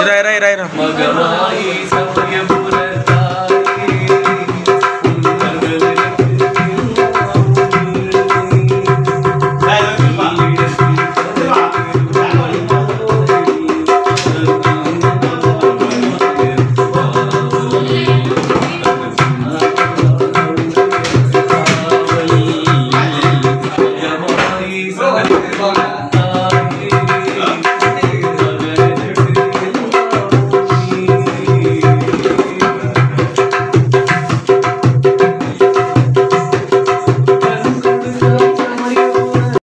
इरा इरा इरा इरा मगमाई सब ये Bye.